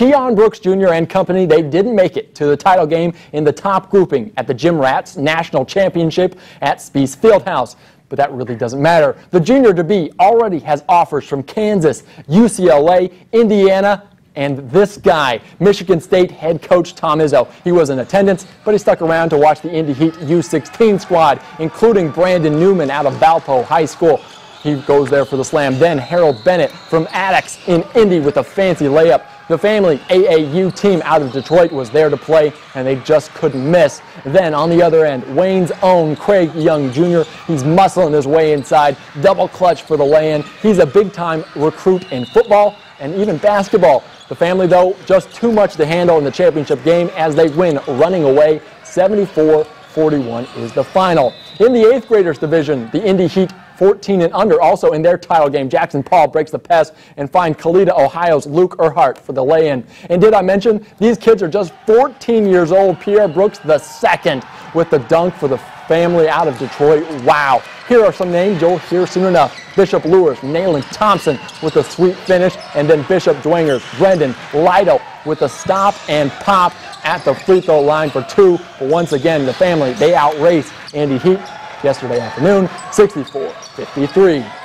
Keion Brooks Jr. and company, they didn't make it to the title game in the top grouping at the Gym Rats National Championship at Spiece Fieldhouse. But that really doesn't matter. The junior to be already has offers from Kansas, UCLA, Indiana, and this guy, Michigan State head coach Tom Izzo. He was in attendance, but he stuck around to watch the Indy Heat U16 squad, including Brandon Newman out of Valpo High School. He goes there for the slam. Then Harold Bennett from Attucks in Indy with a fancy layup. The family AAU team out of Detroit was there to play, and they just couldn't miss. Then on the other end, Wayne's own Craig Young Jr. He's muscling his way inside, double clutch for the lay-in. He's a big-time recruit in football and even basketball. The family, though, just too much to handle in the championship game as they win running away 74 41 is the final. In the eighth graders division, the Indy Heat 14 and under also in their title game. Jackson Paul breaks the pass and find Kalida, Ohio's Luke Erhart for the lay-in. And did I mention these kids are just 14 years old. Pierre Brooks the second with the dunk for the family out of Detroit. Wow. Here are some names you'll hear soon enough. Bishop Luers, Nayland Thompson with a sweet finish, and then Bishop Dwenger's, Brendan Lido with a stop and pop at the free throw line for two. But once again, the family, they outrace Indy Heat yesterday afternoon, 64-53.